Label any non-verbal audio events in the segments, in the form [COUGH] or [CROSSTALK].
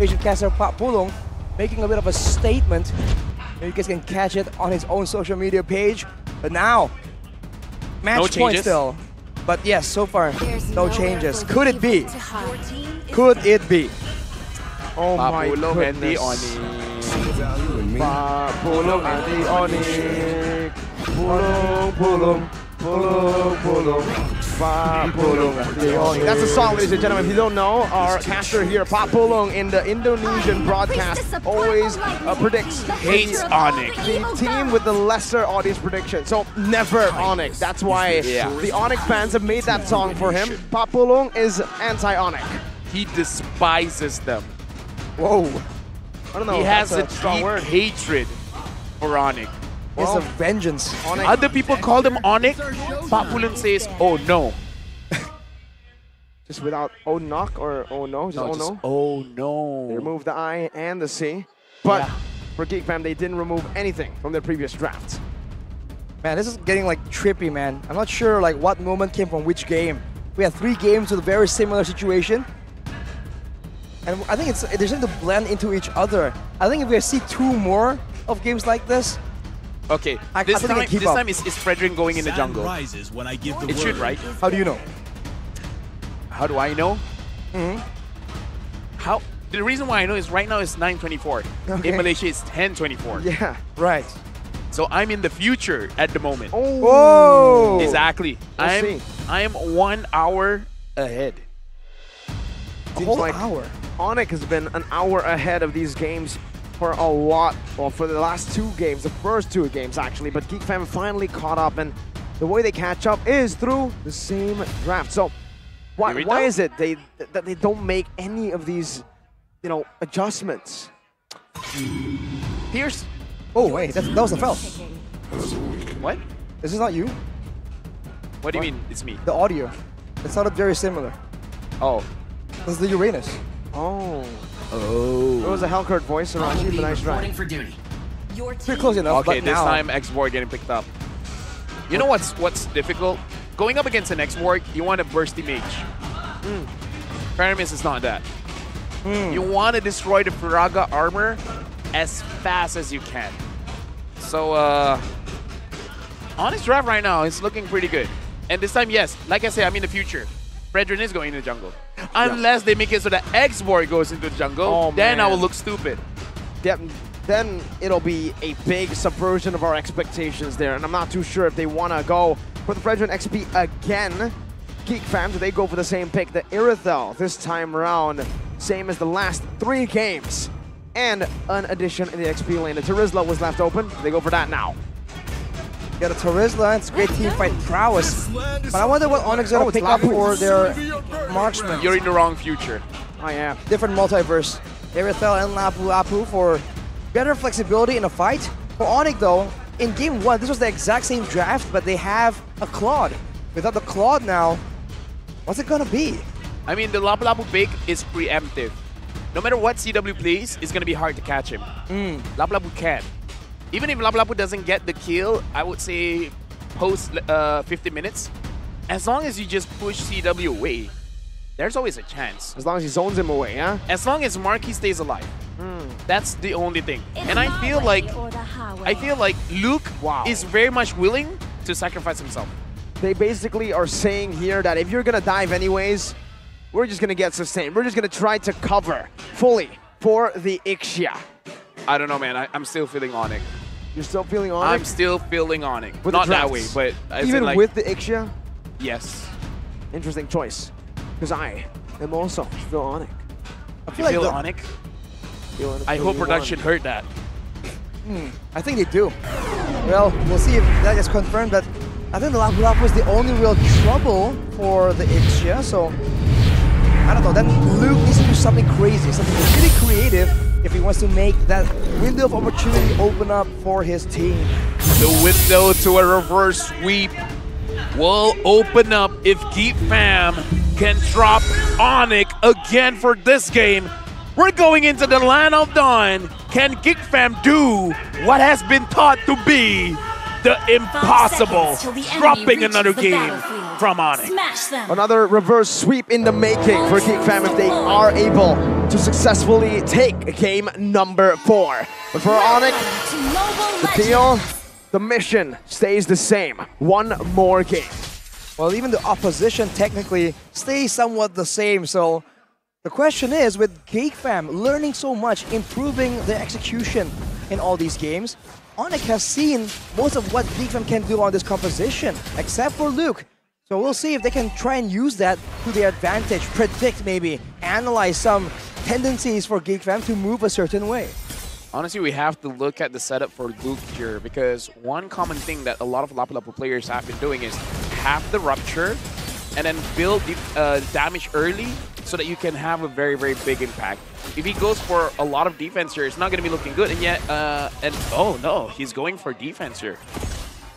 Asian caster Pak Pulung making a bit of a statement. You guys can catch it on his own social media page. But now, match No point changes? still. But yes, so far, There's no changes. Could it be? evil to hide. Could it be? Oh my Pak Pulung and the goodness. ONIC. Papulong and the ONIC. Pulong, pulong, pulong, pulong. Pak Pulung and the ONIC. That's the song, ladies and gentlemen. If you don't know, our caster here, Pak Pulung, in the Indonesian broadcast, always uh, predicts Hates ONIC. the team with the lesser audience prediction. So never ONIC. That's why Yeah. the ONIC fans have made that song for him. Pak Pulung is anti-ONIC. He despises them. Whoa. I don't know. he has a that's strong deep word. hatred for ONIC. It's Well, a vengeance. ONIC. Other people call them ONIC. Papulong says, oh no. [LAUGHS] Just without oh knock or oh no, just No, oh just, no. oh no. They removed the I and the C. But Yeah. for Geek Fam, they didn't remove anything from their previous drafts. Man, this is getting like trippy, man. I'm not sure like what moment came from which game. We had three games with a very similar situation. And I think it's they're starting to blend into each other. I think if we see two more of games like this, Okay, I- I this think they time, keep this up. time is, is Fredrin going in the jungle. rises when I give the It should, right? how do you know? How do I know? Mhm. How? The reason why I know is right now it's 9:24. Okay. In Malaysia, it's 10:24. Yeah. Right. So I'm in the future at the moment. Oh. Whoa! Exactly. We'll I'm see. I'm one hour ahead. A whole like hour. ONIC has been an hour ahead of these games for a lot, well, for the last two games, the first two games actually. But Geek Fam finally caught up, and the way they catch up is through the same draft. So, why, why is it they that they don't make any of these, you know, adjustments? Pierce. Oh wait, that, that was the fell. what? This is not you. What do you mean? It's me. The audio. It sounded very similar. Oh. This is the Uranus. Oh, Oh. it was a Helcurt voice, Arashi, but nice try. reporting for duty. Your team Pretty close enough. Okay, but this now, time X-Borg getting picked up. You know what's what's difficult? Going up against an X-Borg, you want a bursty mage. Mm. Faramis is not that. You want to destroy the Firaga armor as fast as you can. So, uh, honest draft right now is looking pretty good. And this time, yes, like I said, I'm in the future. Fredrin is going in the jungle. Unless they make it so that X-Borg goes into the jungle, Oh, then I will look stupid. Then, then it'll be a big subversion of our expectations there, and I'm not too sure if they want to go for the Fredrin XP again. Geek fans, they go for the same pick, the Irithel, this time around, same as the last three games. And an addition in the XP lane. The Terizla was left open. They go for that now. Got a Terizla. It's great team fight prowess. But I wonder what ONIC is Oh, gonna it's pick up for their marksman. You're in the wrong future. I am. different multiverse. Irithel and Lapu Lapu for better flexibility in a fight. For ONIC though, in game one, this was the exact same draft, but they have a Claude. Without the Claude now, what's it gonna be? I mean, the Lapu Lapu Big is preemptive. No matter what CW plays, it's going to be hard to catch him. Mm. Lapu Lapu can. Even if Lapu Lapu doesn't get the kill, I would say post uh, 50 minutes, as long as you just push CW away, there's always a chance. As long as he zones him away, yeah? As long as Marky stays alive. That's the only thing. It's and I feel like or the highway. I feel like Luke Wow. is very much willing to sacrifice himself. They basically are saying here that if you're going to dive anyways, we're just going to get sustained. We're just going to try to cover fully for the Ixia. I don't know, man. I, I'm still feeling ONIC. You're still feeling on I'm still feeling ONIC. With Not that way, but in, Even like, with the Ixia? yes. Interesting choice. Because I am also still on it. I feel like feel the- ONIC? I hope production one. heard that. Hmm. I think they do. Well, we'll see if that gets confirmed, but I think the Lapu Lapu is the only real trouble for the Ixia, so I don't know. Then Luke needs to do something crazy, something really creative if he wants to make that window of opportunity open up for his team. The window to a reverse sweep will open up if Geek Fam can drop ONIC again for this game. We're going into the land of dawn. Can Geek Fam do what has been taught to be the impossible? the Dropping reaches another the game. Battlefield. from ONIC. Smash them. Another reverse sweep in the making for Geek Fam if they are able to successfully take game number four. But for ONIC, the deal, the mission stays the same. One more game. Well, even the opposition technically stays somewhat the same. So the question is, with Geek Fam learning so much, improving the execution in all these games, ONIC has seen most of what Geek Fam can do on this composition, except for Luke. So we'll see if they can try and use that to their advantage, predict maybe, analyze some tendencies for Geek Fam to move a certain way. Honestly, we have to look at the setup for Luke here because one common thing that a lot of Lapu players have been doing is have the rupture and then build the, uh, damage early so that you can have a very, very big impact. If he goes for a lot of defense here, it's not going to be looking good. And yet, uh, and oh no, he's going for defense here.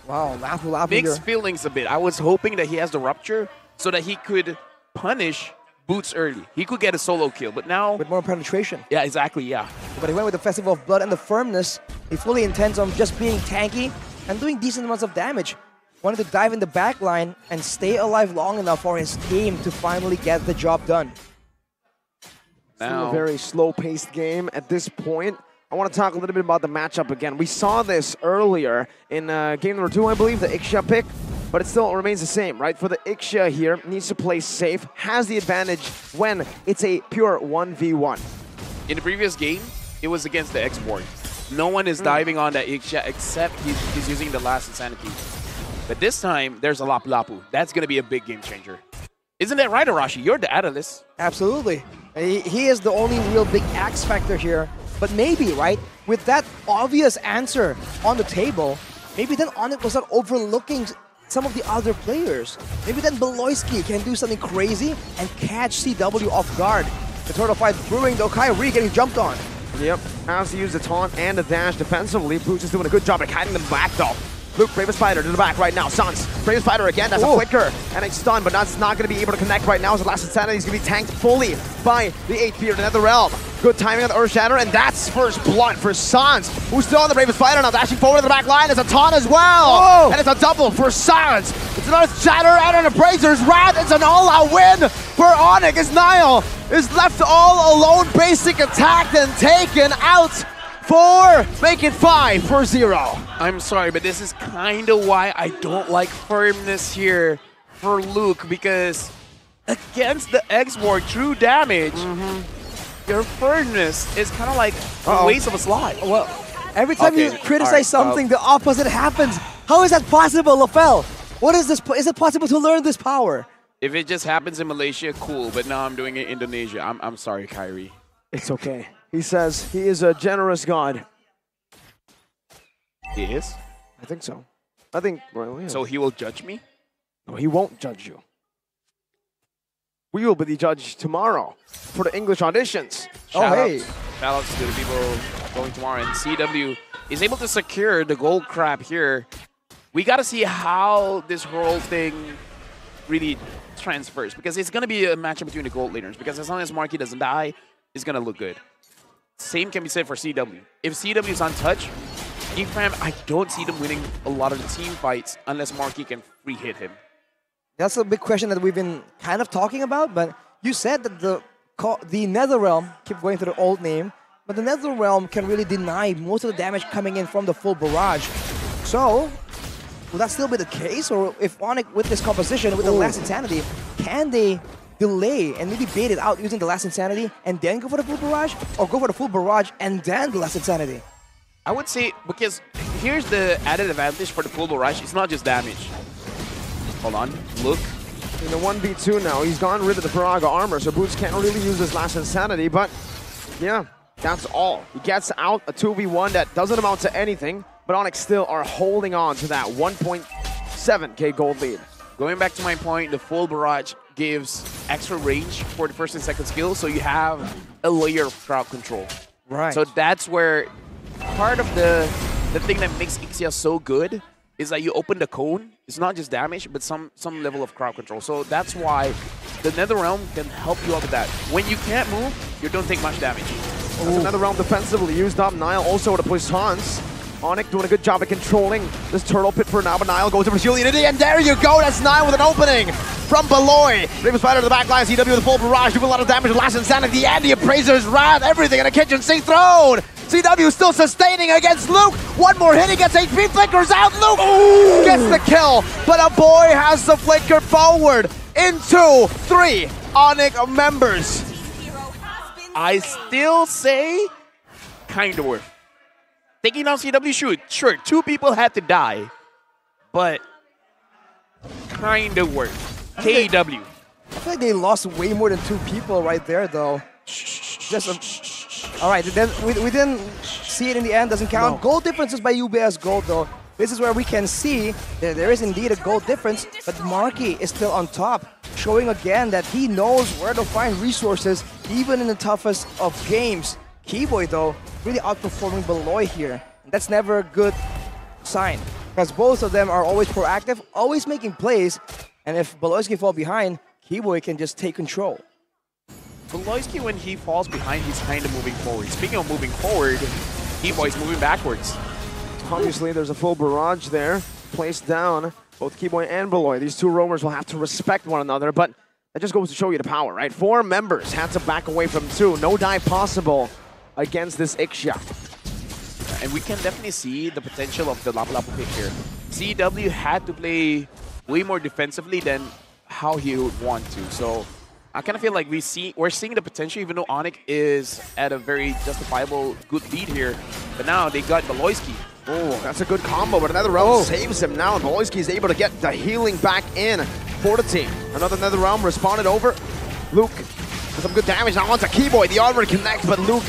Wow, Lapu Lapu Mixed here. feelings a bit. I was hoping that he has the rupture so that he could punish Boots early. He could get a solo kill, but now, with more penetration. yeah, exactly, yeah. But he went with the Festival of Blood and the firmness. He fully intends on just being tanky and doing decent amounts of damage. Wanted to dive in the back line and stay alive long enough for his team to finally get the job done. Still Now, a very slow-paced game at this point. I want to talk a little bit about the matchup again. We saw this earlier in uh, game number two, I believe, the Ixia pick, but it still remains the same, right? For the Ixia here, needs to play safe, has the advantage when it's a pure 1v1. in the previous game, it was against the X-Borg. No one is diving on that Ixia except he's, he's using the last Insanity. But this time, there's a Lapu Lapu. That's going to be a big game changer. Isn't that right, Arashi? You're the analyst. Absolutely. He, he is the only real big X factor here. But maybe, right, with that obvious answer on the table, maybe then ONIC was not overlooking some of the other players. Maybe then Beloyski can do something crazy and catch CW off guard. The turtle fight brewing, though Kairi getting jumped on. Yep, has to use the taunt and the dash defensively. Boots is doing a good job at hiding them back though. Luke, Bravest Fighter to the back right now. Sanz, Bravest Fighter again, that's a Ooh. flicker and a stun, but that's not going to be able to connect right now as the last Insanity is going to be tanked fully by the 8th Beard in the Realm. Good timing on the Earth Shatter, and that's first blood for Sanz, who's still on the Bravest Fighter now, dashing forward to the back line. It's a taunt as well, Whoa. and it's a double for Sanz. It's an Earth Shatter and an Appraiser's Wrath. It's an all-out win for ONIC as Niall is left all alone, basic attacked and taken out for make it five for zero. I'm sorry, but this is kind of why I don't like firmness here for Luke because against the X-Borg, true damage, mm-hmm. Your firmness is kind of like a Uh-oh. waste of a slide. Well, every time you criticize alright, something, the opposite happens. How is that possible, LaFell? What is this? Is it possible to learn this power? If it just happens in Malaysia, cool. But now I'm doing it in Indonesia. I'm, I'm sorry, Kairi. It's okay. He says he is a generous god. He is. I think so. I think, well, yeah. So he will judge me? no, he won't judge you. We will be the judge tomorrow for the English auditions. Oh, Shout hey. outs- Shout outs to the people going tomorrow. And CW is able to secure the gold crab here. We got to see how this whole thing really transfers because it's going to be a matchup between the gold laners because as long as Marky doesn't die, it's going to look good. Same can be said for CW. If CW is untouched, Geekfam, I don't see them winning a lot of the team fights unless Marky can free hit him. That's a big question that we've been kind of talking about, but you said that the the Netherrealm, keep going to the old name, but the Netherrealm can really deny most of the damage coming in from the full barrage. So, will that still be the case? Or if ONIC, with this composition, with the last insanity, can they delay and maybe bait it out using the last insanity and then go for the full barrage? Or go for the full barrage and then the last insanity? I would say because here's the added advantage for the full barrage. It's not just damage. Hold on. Look. In the 1v2 now, he's gotten rid of the Firaga armor, so Boots can't really use his last insanity, but yeah, that's all. He gets out a 2v1 that doesn't amount to anything, but ONIC still are holding on to that 1.7k gold lead. Going back to my point, the full barrage gives extra range for the first and second skill, so you have a layer of crowd control. Right. So that's where part of the the thing that makes Ixia so good is that you open the cone. It's not just damage, but some some level of crowd control. So that's why the Nether Realm can help you out with that. When you can't move, you don't take much damage. That's another round defensively used up. Nile also to push Hans. ONIC doing a good job of controlling this turtle pit for now, but Nile goes over to Unity, and there you go, that's Nile with an opening from Beloy. Raven Spider to the back line, CW with a full barrage, doing a lot of damage, last insanity, and the appraiser's wrath, everything in the kitchen sink thrown. CW still sustaining against Luke. One more hit, he gets HP, flickers out, Luke gets the kill, but a boy has the flicker forward into three ONIC members. Hero has been I still say kind of worth. Taking down CW, shoot, sure, two people had to die, but kind of worth. KW. I feel like they lost way more than two people right there, though. Just a, all right. Then we, we didn't see it in the end. Doesn't count. No. Goal differences by UBS Gold, though. This is where we can see that there is indeed a goal difference, but Marky is still on top, showing again that he knows where to find resources, even in the toughest of games. Kiboy, though, really outperforming Beloy here. That's never a good sign, because both of them are always proactive, always making plays, and if Beloy's can fall behind, Kiboy can just take control. Beloyski, when he falls behind, he's kind of moving forward. Speaking of moving forward, Kiboy's moving backwards. Obviously, there's a full barrage there placed down. Both Kiboy and Beloy. These two roamers will have to respect one another, but that just goes to show you the power, right? Four members had to back away from two. No die possible against this Ixia. And we can definitely see the potential of the Lapu Lapu pick here. CW had to play way more defensively than how he would want to. So I kind of feel like we see we're seeing the potential, even though ONIC is at a very justifiable good lead here. But now they got Beloyski. Oh, that's a good combo, but another realm oh. saves him now, and Beloyski is able to get the healing back in for the team. Another nether realm responded over. Luke with some good damage now onto Kiboy. The armor connects, but Luke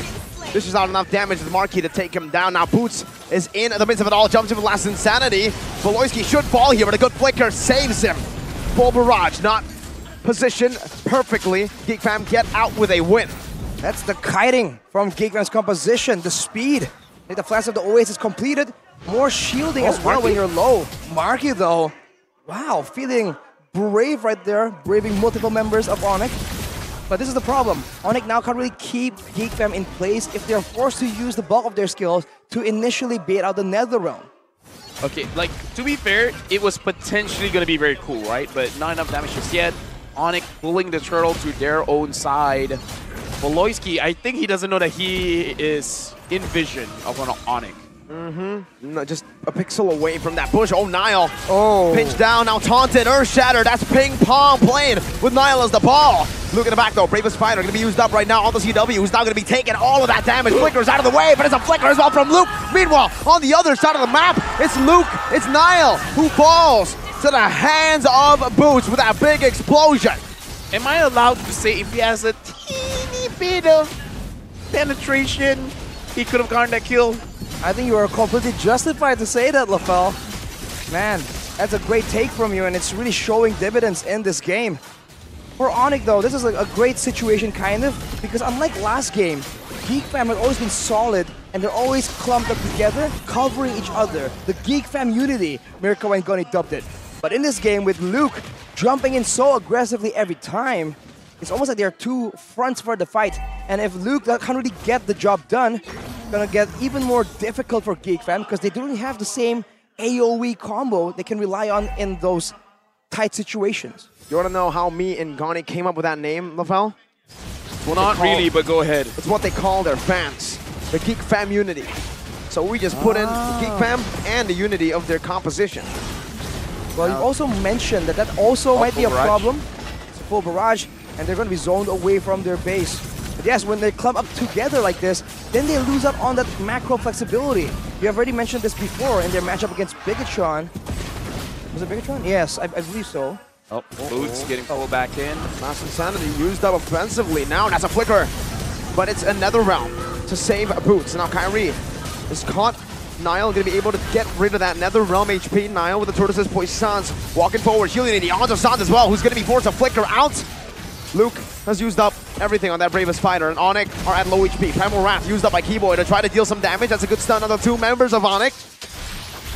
this is not enough damage to the Marquis to take him down. Now Boots is in the midst of it all, jumps in with last insanity. Beloyski should fall here, but a good flicker saves him. Full barrage, not positioned perfectly. Geek Fam get out with a win. That's the kiting from Geekman's composition, the speed. The flash of the Oasis is completed. More shielding Oh, as well when you're low. Marky though, wow, feeling brave right there, braving multiple members of ONIC. But this is the problem. ONIC now can't really keep Geek Fam in place if they're forced to use the bulk of their skills to initially bait out the Nether Realm. Okay, like to be fair, it was potentially going to be very cool, right? But not enough damage just yet. ONIC pulling the turtle to their own side. Beloyski, I think he doesn't know that he is in vision of an ONIC. Mm-hmm. No, just a pixel away from that bush. Oh, Nile. Oh. Pinch down, now taunted, earth shattered. That's ping pong playing with Nile as the ball. Look in the back though. Bravest Fighter going to be used up right now on the CW, who's now going to be taking all of that damage. Flickers out of the way, but it's a flicker as well from Luke. Meanwhile, on the other side of the map, it's Luke, it's Nile who falls to the hands of Boots with that big explosion. Am I allowed to say if he has a teeny bit of penetration, he could have gotten that kill? I think you are completely justified to say that, LaFell. Man, that's a great take from you, and it's really showing dividends in this game. For ONIC, though, this is like a great situation, kind of, because unlike last game, Geek Fam has always been solid, and they're always clumped up together, covering each other. The Geek Fam unity, Mirko and Gunny dubbed it. But in this game, with Luke jumping in so aggressively every time, it's almost like there are two fronts for the fight. And if Luke can't really get the job done, it's gonna get even more difficult for Geek Fam because they don't really have the same AoE combo they can rely on in those tight situations. You want to know how me and Gani came up with that name, LaFell? Well, not call- really, but go ahead. It's what they call their fans, the Geek Fam unity. So we just put in the Geek ah. Fam and the unity of their composition. Well, you also mentioned that that also oh, might be a barrage. problem. It's a full barrage, and they're going to be zoned away from their base. But yes, when they clump up together like this, then they lose out on that macro flexibility. You have already mentioned this before in their matchup against Bigetron. Was it Bigetron? Yes, I, I believe so. Oh, Boots getting pulled back in. Last Insanity used up offensively. Now that's a flicker. But it's another round to save Boots. Now Kairi is caught. Nile gonna be able to get rid of that Nether Realm HP. Nile with the Tortoises Poissons walking forward, healing the onto Sanz as well, who's gonna be forced to flicker out. Luke has used up everything on that Bravest Fighter, and ONIC are at low HP. Primal Wrath used up by Kiboy to try to deal some damage. That's a good stun on the two members of ONIC.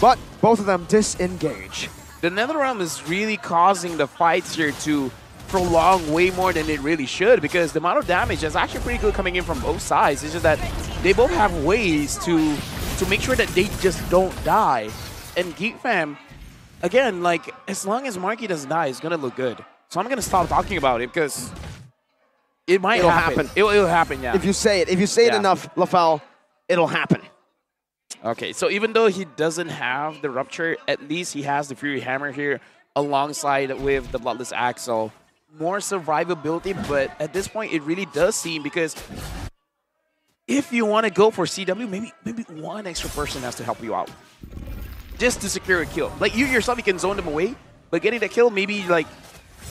But both of them disengage. The NetherRealm is really causing the fights here to prolong way more than it really should because the amount of damage is actually pretty good coming in from both sides. It's just that they both have ways to to make sure that they just don't die. And Geek Fam, again, like as long as Marky doesn't die, it's gonna look good. So I'm gonna stop talking about it because it might It'll happen. happen. It'll, it'll happen. Yeah. If you say it, if you say it enough, Lafel, it'll happen. Okay, so even though he doesn't have the rupture, at least he has the Fury Hammer here alongside with the Bloodlust Axe. More survivability, but at this point, it really does seem because if you want to go for CW, maybe maybe one extra person has to help you out just to secure a kill. Like you yourself, you can zone them away, but getting the kill, maybe like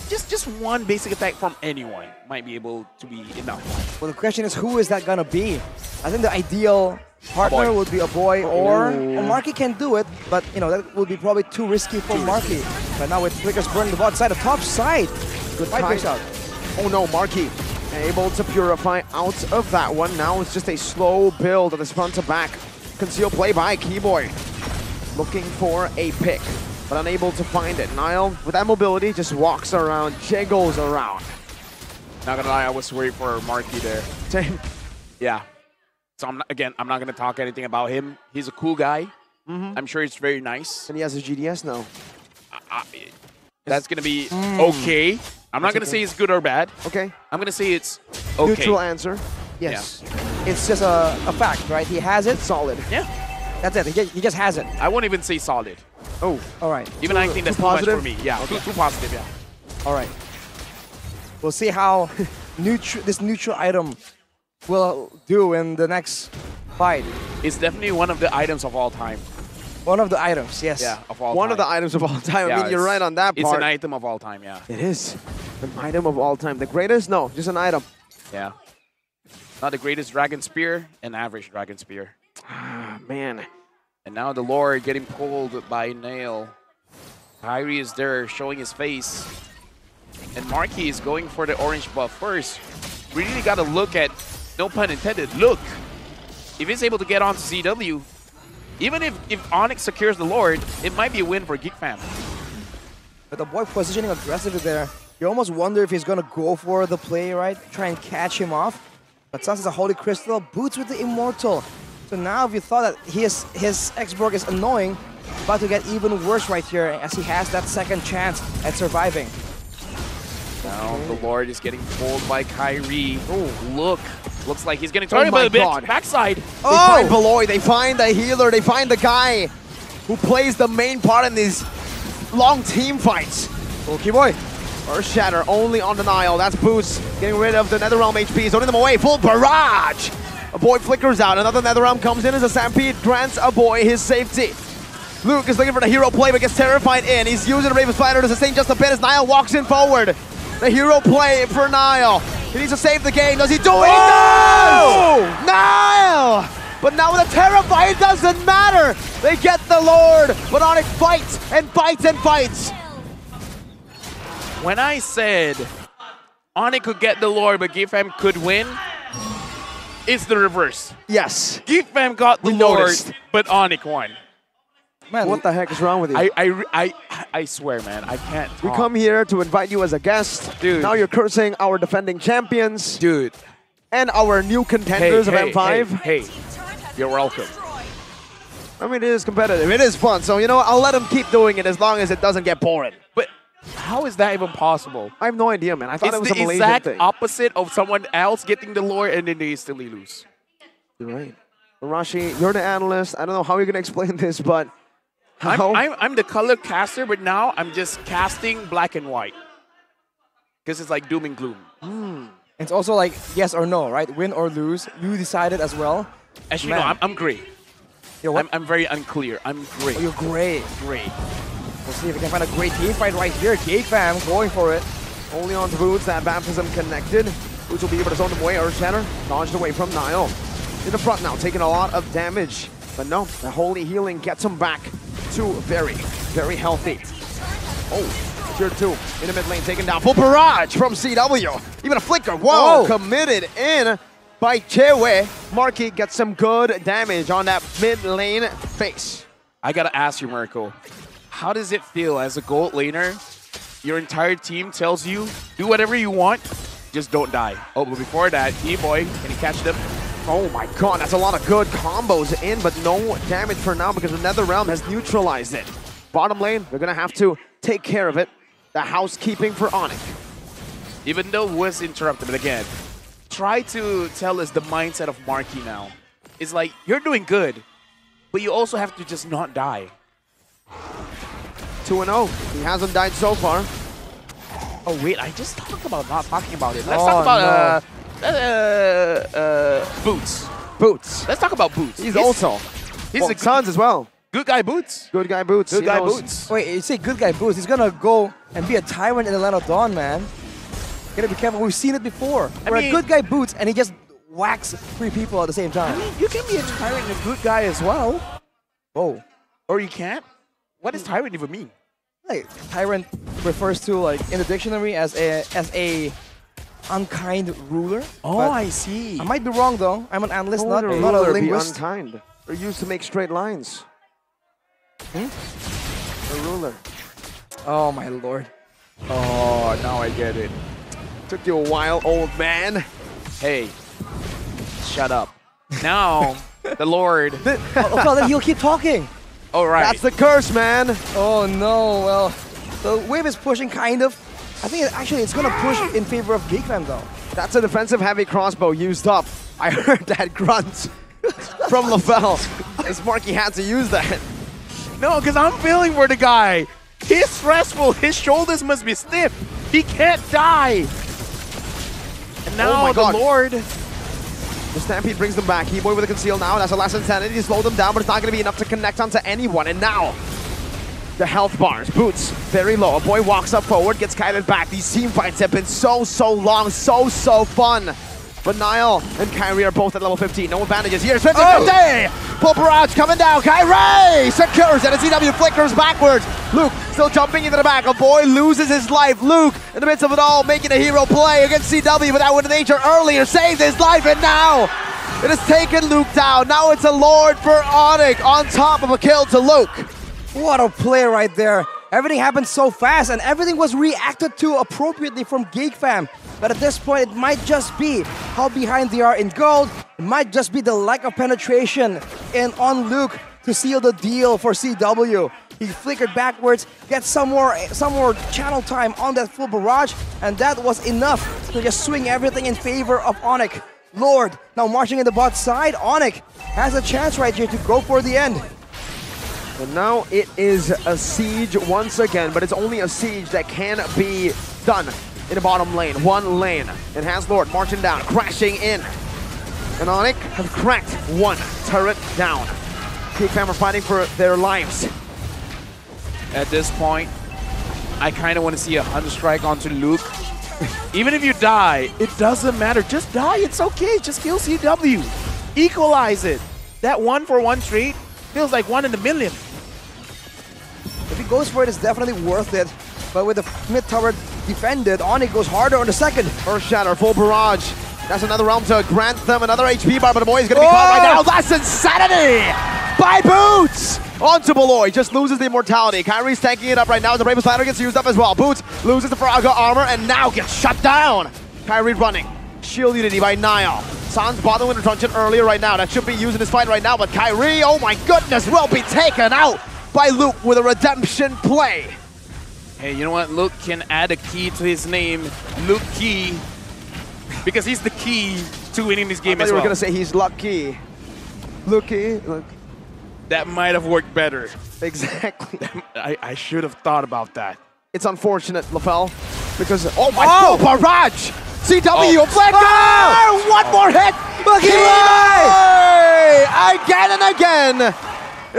just just one basic attack from anyone might be able to be enough. Well, the question is, who is that gonna be? I think the ideal partner would be a boy, or well, Marky can do it, but you know that would be probably too risky for Marky. But now with Flickers burning the bot side, the top side, good fight try. out. Oh no, Marky able to purify out of that one. Now it's just a slow build of this front to back. Conceal play by Kiboy. Looking for a pick, but unable to find it. Nile, with that mobility, just walks around, jiggles around. Not gonna lie, I was worried for Marky there. [LAUGHS] Same. Yeah. So I'm not, again, I'm not gonna talk anything about him. He's a cool guy. Mm-hmm. I'm sure he's very nice. And he has a GDS now. I- that's gonna be mm. okay. I'm not gonna say it's good or bad. Okay. I'm gonna say it's okay. Neutral answer. Yes, it's just a, a fact, right? He has it. Solid. Yeah. That's it. He just, he just has it. I won't even say solid. Oh, All right. Even I think that's too too much for me. Yeah, too, too positive. Yeah. All right. We'll see how [LAUGHS] neutral this neutral item will do in the next fight. It's definitely one of the items of all time. One of the items, yes. Yeah, of all one time. of the items of all time. Yeah, I mean, you're right on that part. It's part. an item of all time. Yeah. It is. An item of all time. The greatest? No, just an item. Yeah. Not the greatest dragon spear, an average dragon spear. Ah, man. And now the Lord getting pulled by Nail. Kairi is there showing his face. And Marky is going for the orange buff first. We really got to look at, no pun intended, look. If he's able to get onto CW, even if, if ONIC secures the Lord, it might be a win for Geek Fam. But the boy positioning aggressively there, you almost wonder if he's gonna go for the play, right? Try and catch him off. But since it's a Holy Crystal, boots with the Immortal. So now if you thought that his, his X-Borg is annoying, about to get even worse right here as he has that second chance at surviving. Now the Lord is getting pulled by Kairi. Oh, look. Looks like he's getting Oh targeted by the bit- God. backside. Oh, they find Beloy, they find the healer, they find the guy who plays the main part in these long team fights. Okay, boy. Earth Shatter only on the Nile. That's Boots getting rid of the Netherrealm HP, zoning them away. Full barrage. A boy flickers out. Another Netherrealm comes in as a Stampede grants a boy his safety. Luke is looking for the hero play, but gets terrified in. He's using the Raven Spider to sustain just a bit as Nile walks in forward. The hero play for Nile. He needs to save the game. Does he do it? He does! Nile! But now with a Terrafy, it doesn't matter. They get the Lord, but ONIC fights and fights and fights. When I said ONIC could get the Lord, but Geek Fam could win, it's the reverse. Yes. Geek Fam got the We Lord, noticed. but ONIC won. Man, What the heck is wrong with you? I, I, I, I swear, man, I can't. We come here to invite you as a guest. Dude. Now you're cursing our defending champions dude. and our new contenders hey, of M5. hey, hey, you're welcome. I mean, it is competitive. It is fun. So, you know? I'll let them keep doing it as long as it doesn't get boring. But how is that even possible? I have no idea, man. I thought It's it was the a Malaysian exact thing. opposite of someone else getting the Lord and then they instantly lose. You're right. Rashi, you're the analyst. I don't know how you're going [LAUGHS] to explain this, but I'm. I'm, I'm the color caster, but now I'm just casting black and white. Because it's like doom and gloom. Hmm. it's also like yes or no, right? Win or lose. You decided as well. Actually, no, Man. I'm, I'm gray. Yo. I'm, I'm very unclear. I'm gray. oh, you're great. gray. We'll see if we can find a great team fight right here. Geek Fam going for it. Only on Boots, that baptism connected. Boots will be able to zone them away. Earth Shatter dodged away from Nile. In the front now, taking a lot of damage. But no, the holy healing gets him back to very, very healthy. Oh, tier two in the mid lane, taken down. Full barrage from CW. Even a flicker. Whoa, Oh. committed in by CW. Marky gets some good damage on that mid lane face. I gotta ask you, Mirko, how does it feel as a gold laner? Your entire team tells you, do whatever you want, just don't die. Oh, but before that, E-Boy, can he catch them? Oh my god, that's a lot of good combos in, but no damage for now because the Nether Realm has neutralized it. Bottom lane, they're gonna have to take care of it. The housekeeping for ONIC. Even though was interrupted, but again, try to tell us the mindset of Marky now. It's like, you're doing good, but you also have to just not die. 2 0. He hasn't died so far. Oh wait, I just talked about not talking about it. Let's Oh, talk about uh, uh, uh, Boots. Boots. Let's talk about Boots. He's also. he's well, a good, Sons as well. good guy Boots. Good guy Boots. Good guy knows- Boots. Wait, you say good guy Boots. He's gonna go and be a tyrant in the land of Dawn, man. Gotta be careful. We've seen it before. I Where mean- a good guy boots and he just whacks three people at the same time. I mean, you can be a tyrant and a good guy as well. Oh. Or you can't. What does tyrant even mean? Like tyrant refers to like in the dictionary as a as a unkind ruler. Oh, I see. I might be wrong though. I'm an analyst, not, would a not a ruler be linguist. unkind. They're used to make straight lines. Hmm? A ruler. Oh my lord. Oh, now I get it. Took you a while, old man. Hey, shut up. Now, the [LAUGHS] Lord. oh, well, then he'll keep talking. All right. That's the curse, man. Oh no, well, the wave is pushing kind of. I think it, actually it's gonna push in favor of Geekfam though. That's a defensive heavy crossbow used up. I [LAUGHS] heard that grunt from LaFell. As Marky had to use that. no, because I'm feeling for the guy. He's stressful. His shoulders must be stiff. He can't die. And oh now Oh my the God. Lord. The Stampede brings them back. He-Boy with a conceal now. That's a last insanity to slow them down, but it's not going to be enough to connect onto anyone. And now, the health bars. Boots, very low. A boy walks up forward, gets kited back. These team fights have been so, so long, so, so fun. But Niall and Kairi are both at level 15. No advantages here. Spins Oh! day. Pull barrage coming down. Kairi secures it. And CW flickers backwards. Luke still jumping into the back. A boy loses his life. Luke, in the midst of it all, making a hero play against CW, but that would nature earlier saved his life. And now it has taken Luke down. Now it's a Lord for ONIC on top of a kill to Luke. What a play right there. Everything happened so fast and everything was reacted to appropriately from Geekfam. But at this point, it might just be how behind they are in gold. It might just be the lack of penetration in on Luke to seal the deal for CW. He flickered backwards, gets some more some more channel time on that full barrage, and that was enough to just swing everything in favor of ONIC. Lord, now marching in the bot side, ONIC has a chance right here to go for the end. And now it is a siege once again, but it's only a siege that can be done in the bottom lane. One lane. It has Lord marching down, crashing in. And ONIC have cracked one turret down. Geek Fam are fighting for their lives. At this point, I kind of want to see a Hunter Strike onto Luke. [LAUGHS] Even if you die, it doesn't matter. Just die. It's okay. Just kill CW. Equalize it. That one for one trade feels like one in a million. If he goes for it, it's definitely worth it. But with the mid tower defended, ONIC goes harder on the second. First shatter, full barrage. That's another realm to grant them another HP bar, but the boy is going to be caught right now. That's insanity by Boots! Onto Beloy, just loses the immortality. Kairi's tanking it up right now. The Bravest Fighter gets used up as well. Boots loses the Firaga armor and now gets shut down. Kairi running. Shield unity by Niall. Sanz bothering with Truncheon earlier right now. That should be used in this fight right now, but Kairi, oh my goodness, will be taken out by Luke with a redemption play. Hey, you know what? Luke can add a key to his name, Luke Key, because he's the key to winning this game thought as you were well. gonna say he's lucky. Lucky, look. that might have worked better. Exactly. [LAUGHS] I, I should have thought about that. It's unfortunate, LaFell, because oh my Oh! full barrage! CW Oh. Flicker! Oh! Ah! One more hit! Kiwi! Again and again!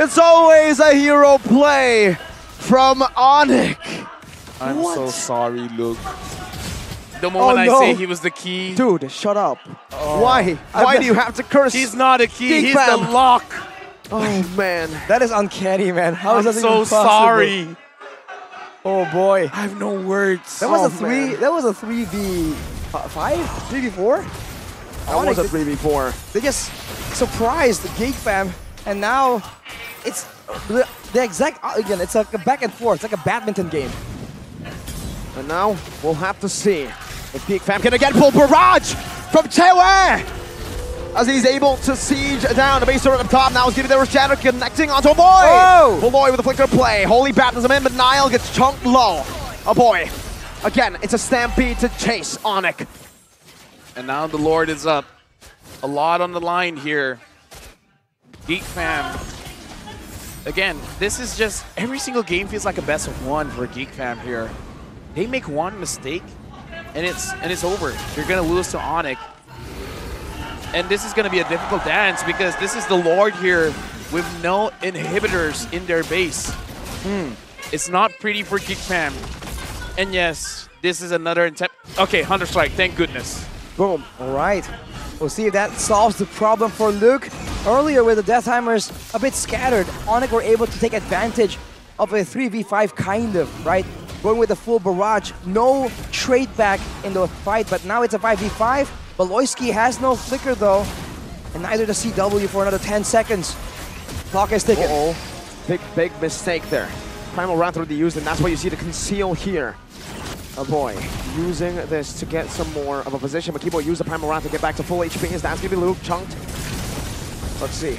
It's always a hero play from ONIC. I'm What? so sorry, Luke. The moment Oh, I no. say he was the key, Dude, shut up. Oh. Why? Why do you have to curse? he's not a key, Geek he's fam. the lock. oh man. That is uncanny, man. How is I'm that so even possible? sorry. Oh boy. I have no words. That was Oh, a three. man. That was a three v five, three v four. That was a 3v4. They just surprised the Geek fam, and now it's the, the exact uh, again. It's like a back and forth. It's like a badminton game. And now we'll have to see if Geek Fam can again pull barrage from CW. as he's able to siege down the base turret up top. Now he's getting there with Shatter connecting onto a boy. Oh! Malloy with a flicker play. Holy baptism in, but Nile gets chunked low. A boy. Again, it's a stampede to chase Onic. And now the Lord is up. A lot on the line here. Geek fam. Again, this is just every single game feels like a best of one for Geek fam here. They make one mistake and it's and it's over. You're gonna lose to ONIC. And this is gonna be a difficult dance because this is the Lord here with no inhibitors in their base. Hmm. It's not pretty for Geek fam. And yes, this is another attempt. Okay, Hunter Strike, thank goodness. Boom. All right. We'll see if that solves the problem for Luke. Earlier with the Deathheimers a bit scattered, ONIC were able to take advantage of a 3v5 kind of, right? Going with a full barrage, no trade back in the fight, but now it's a 5v5. Beloyski has no flicker though, and neither does CW for another 10 seconds. Clock is ticking. Uh-oh. Big, big mistake there. Primal Wrath already used, and that's why you see the conceal here. Oh boy, using this to get some more of a position. but Makibo use the Primal Wrath to get back to full HP. Is that's gonna be Luke chunked? Let's see.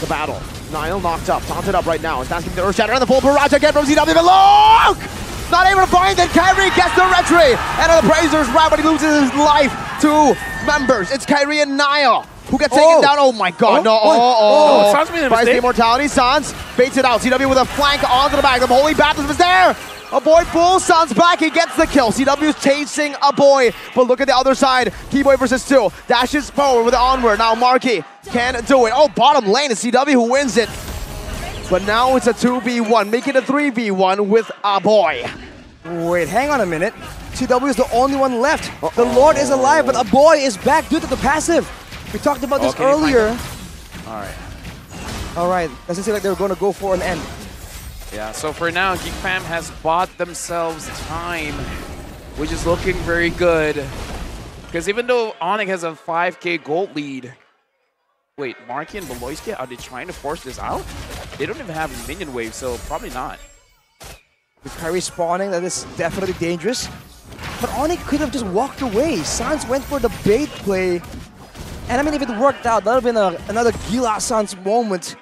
The battle. Niall knocked up, taunted up right now. Is that's gonna be the Earth Shatter and the full barrage again from CW, but Luke! Not able to find it. Kairi gets the retry. And the Brazers he loses his life to members. It's Kairi and Niall who get taken Oh. down. Oh my god, Oh, no. what? Oh, Oh, oh. oh. oh. Sanz made a Price the mistake. immortality. Sanz baits it out. CW with a flank onto the back. The Holy Baptism is there. A boy full. Sanz back. He gets the kill. CW is chasing a boy. But look at the other side. Kiboy versus two. Dashes forward with the onward. Now Marky can do it. Oh, bottom lane is CW who wins it. But now it's a 2v1, making it a 3v1 with a boy. Wait, hang on a minute. CW is the only one left. The Lord is alive, but a boy is back due to the passive. We talked about this Okay, earlier. All right. All right, doesn't seem like they're going to go for an end. Yeah, so for now, Geek Fam has bought themselves time, which is looking very good. Because even though ONIC has a 5k gold lead, wait, Marky and Beloyski, are they trying to force this out? They don't even have minion wave, so probably not. With Kairi spawning, that is definitely dangerous. But ONIC could have just walked away. Sanz went for the bait play. And I mean, if it worked out, that would have been a, another Gila Sanz moment.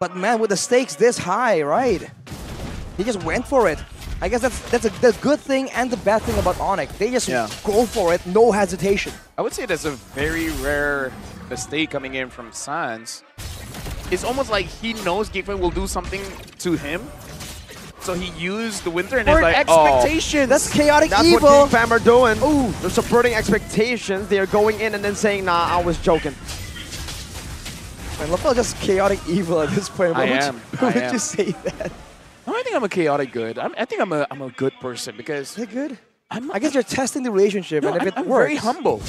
But man, with the stakes this high, right? He just went for it. I guess that's that's a the good thing and the bad thing about ONIC. They just Yeah. go for it, no hesitation. I would say that's a very rare mistake coming in from Sanz. It's almost like he knows Geek Fam will do something to him. So he used the winter and For it's like, oh, expectations. That's chaotic That's evil. what Geek Fam are doing. Ooh. They're subverting expectations. They are going in and then saying, nah, I was joking. Man, Lafel just chaotic evil at this point. Why I would am. You, why I would am. you say that? No, I think I'm a chaotic good. I'm, I think I'm a, I'm a good person because Is that good? I'm, I guess you're testing the relationship, No, and if I'm, it I'm works, very humble.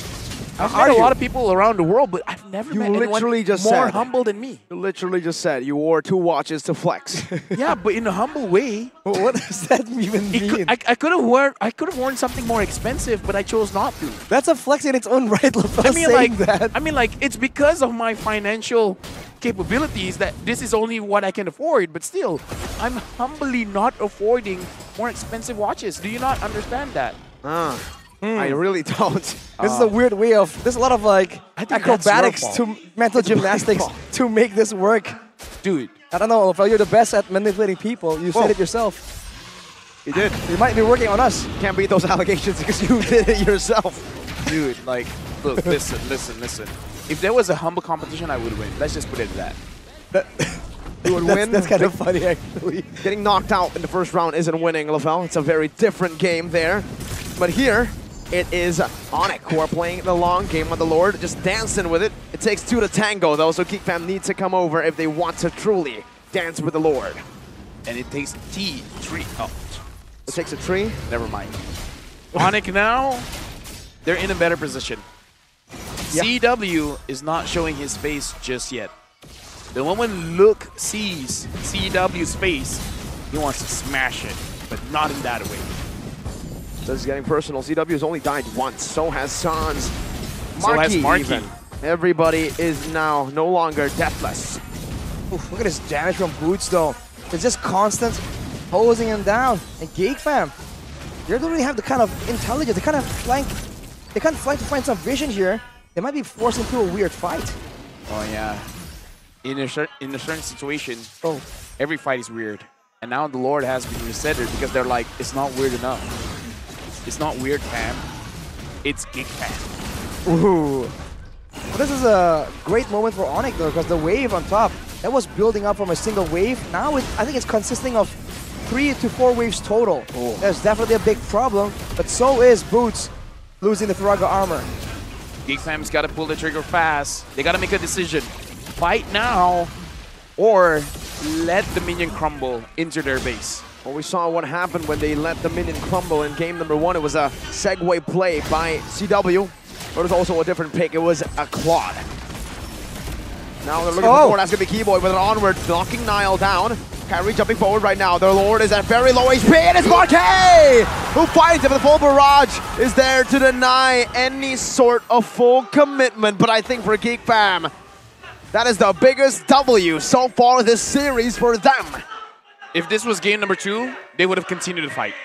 I've met a lot of people around the world, but I've never You met anyone just more said- humble than me. You literally just said you wore two watches to flex. [LAUGHS] yeah, but in a humble way. Well, what does that even mean? could, I, I could have worn I could have worn something more expensive, but I chose not to. That's a flex in its own right, [LAUGHS] I mean, like, that. I mean, like, it's because of my financial capabilities that this is only what I can afford. But still, I'm humbly not affording more expensive watches. Do you not understand that? ah, I really [LAUGHS] don't. this is a weird way of. There's a lot of like I think that's your acrobatics to mental It's gymnastics to make this work. Dude, I don't know, Lafel. You're the best at manipulating people. You Whoa. said it yourself. You did. You might be working on us. Can't beat those [LAUGHS] allegations because you did it yourself. dude, like, look, listen, listen, listen. If there was a humble competition, I would win. Let's just put it at that. [LAUGHS] You would That's, win. that's kind of funny, actually. Getting knocked out in the first round isn't winning, Lavelle. It's a very different game there. But here, it is ONIC who are playing the long game on the Lord, just dancing with it. It takes two to tango, though, so Geek Fam needs to come over if they want to truly dance with the Lord. And it takes T three. Oh, It takes a tree. never mind. ONIC now, they're in a better position. Yeah. CW is not showing his face just yet. The moment Luke sees CW's face, he wants to smash it, but not in that way. This is getting personal. CW has only died once. So has Sanz. So has Marky. even. Everybody is now no longer deathless. Oof, look at this damage from Boots, though. It's just constant hosing him down. And Geek Fam, they don't really have the kind of intelligence. the kind of flank. They can't flank to find some vision here. They might be forced into a weird fight. Oh yeah. In a in a certain situation, Oh, every fight is weird, and now the Lord has been resetted because they're like, it's not weird enough. It's not weird, fam. It's geek fam. Ooh. Well, this is a great moment for ONIC though, because the wave on top that was building up from a single wave. Now it, I think it's consisting of three to four waves total. Oh. There's definitely a big problem, but so is Boots losing the Thraga armor. Geek fam's got to pull the trigger fast. They got to make a decision. Fight now, or let the minion crumble into their base. Well, we saw what happened when they let the minion crumble in game number one. It was a segue play by CW. But it was also a different pick. It was a Claude. Now they're looking Oh. for more. That's going to be Kiboy with an onward, knocking Nile down. Kairi jumping forward right now. Their Lord is at very low HP, and it's Marquet who finds it. But the full barrage is there to deny any sort of full commitment. But I think for Geek Fam, that is the biggest W so far this series for them. If this was game number two, they would have continued to fight.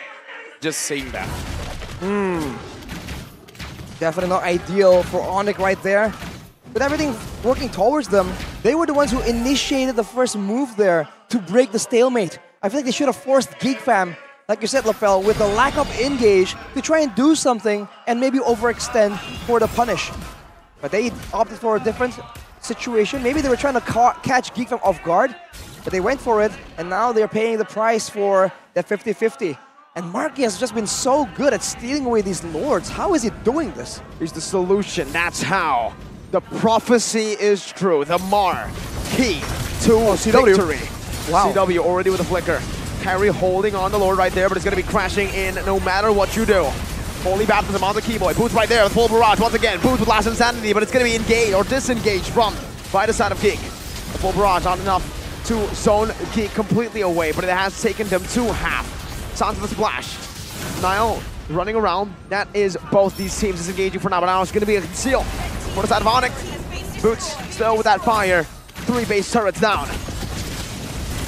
Just saying that. Hmm. Definitely not ideal for ONIC right there. With everything working towards them, they were the ones who initiated the first move there to break the stalemate. I feel like they should have forced Geek Fam, like you said, LaFell, with the lack of engage to try and do something and maybe overextend for the punish. But they opted for a different situation. Maybe they were trying to ca catch Geek Fam off guard, but they went for it, and now they're paying the price for that 50-50. And Marky has just been so good at stealing away these lords. How is he doing this? Here's the solution. That's how. The prophecy is true. The Mar, key to oh, CW. victory. Wow. CW already with a flicker. Kairi holding on the Lord right there, but it's going to be crashing in no matter what you do. Holy Baptism on the keyboard. Booth right there with full barrage once again. Booth with last insanity, but it's going to be engaged or disengaged from by the side of Geek. The full barrage not enough to zone Geek completely away, but it has taken them to half. Sounds of the splash. Nile running around. That is both these teams disengaging for now, but now it's going to be a conceal for the side of ONIC. Boots still with that fire. Three base turrets down.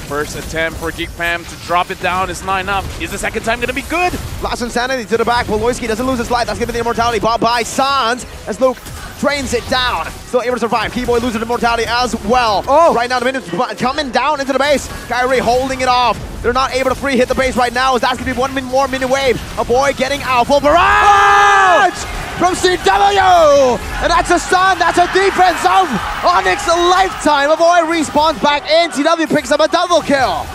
First attempt for Geek Fam to drop it down is not enough. Is the second time going to be good? Last Insanity to the back. Woloyski doesn't lose his life. That's going to be the immortality bought by Sanz as Luke drains it down. Still able to survive. Kiboy loses immortality as well. Oh. Right now, the minions coming down into the base. Kairi holding it off. They're not able to free hit the base right now. As that's going to be one min- more mini wave. A boy getting out. Full barrage from CW. And that's a stun. That's a defense of ONIC lifetime. A boy respawns back in. CW picks up a double kill.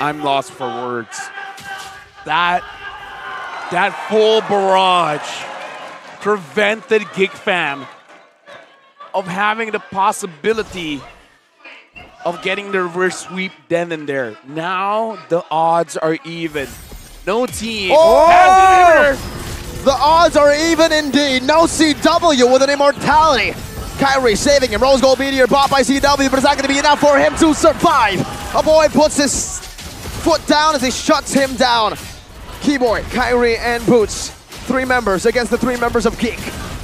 I'm lost for words. That that full barrage prevented Geek Fam of having the possibility of getting the reverse sweep then and there. Now the odds are even. No team Oh! The odds are even indeed. No CW with an immortality. Kairi saving him. Rose gold meteor bought by CW, but it's not going to be enough for him to survive. A boy puts his foot down as he shuts him down. Kiboy, Kairi, and Boots. Three members against the three members of Geek.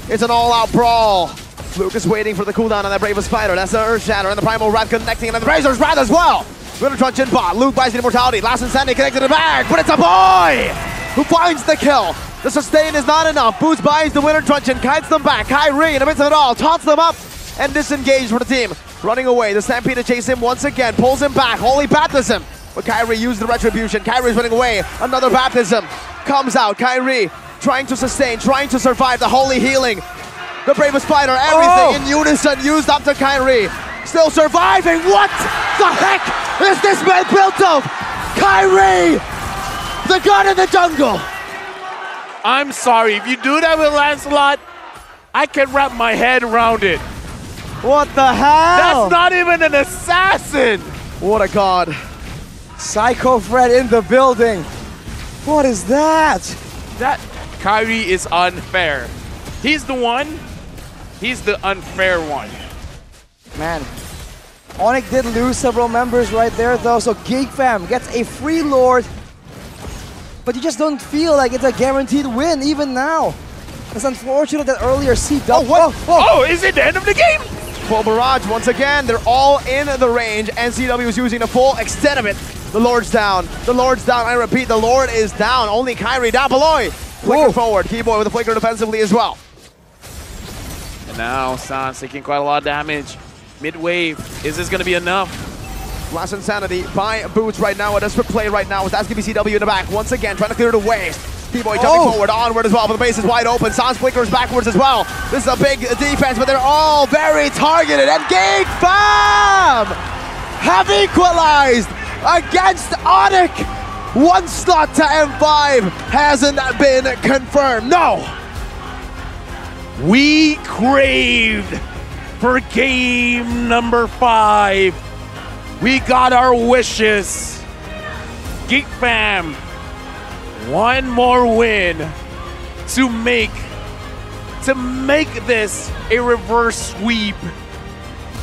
It's an all-out brawl. Luke is waiting for the cooldown on that Bravest Fighter. That's the Earth Shatter and the Primal Wrath connecting, and then the Razor's Wrath as well. Winter Truncheon bot. Luke buys the immortality. Last Insanity connected to the bag, but it's a boy who finds the kill. The sustain is not enough. Boots buys the Winter Truncheon, kites them back. Kairi in the midst of it all, taunts them up, and disengaged for the team. Running away. The Stampede to chase him once again. Pulls him back. Holy Baptism. But Kairi used the retribution. Kairi's running away. Another baptism comes out. Kairi trying to sustain, trying to survive the holy healing. The Bravest Fighter, everything Oh! in unison used up to Kairi. Still surviving. What the heck is this man built of? Kairi, the god in the jungle. I'm sorry. If you do that with Lancelot, I can wrap my head around it. What the hell? That's not even an assassin. What a god. Psycho Fred in the building. What is that? That Kairi is unfair. He's the one. He's the unfair one. Man, ONIC did lose several members right there though, so Geek Fam gets a free Lord. But you just don't feel like it's a guaranteed win even now. It's unfortunate that earlier C Oh, what? Oh, oh. oh, is it the end of the game? Full barrage once again. They're all in the range, and CW is using the full extent of it. The Lord's down. The Lord's down. I repeat, the Lord is down. Only Kairi down below. Flicker Whoa. forward. Kiboy with a flicker defensively as well. And now Sanz taking quite a lot of damage. Mid wave, is this gonna be enough? Last Insanity by Boots right now. A desperate play right now with SKBCW in the back. Once again, trying to clear the way. T-Boy jumping Oh. forward, onward as well, but the base is wide open. Sanz flickers backwards as well. This is a big defense, but they're all very targeted. And Geek Fam have equalized against Onic. One slot to M5 hasn't been confirmed. No! We craved for game number five. We got our wishes. Geek Fam, one more win to make to make this a reverse sweep.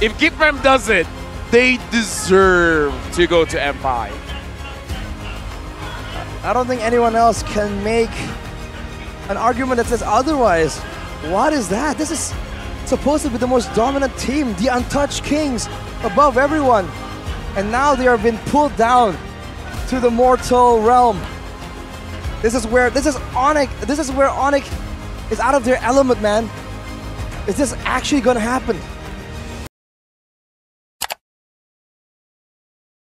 If Geek Fam does it, they deserve to go to M5. I don't think anyone else can make an argument that says otherwise. What is that? This is supposed to be the most dominant team, the untouched kings, above everyone. And now they are being pulled down to the mortal realm. This is where this is ONIC. This is where ONIC is out of their element, man. Is this actually gonna happen?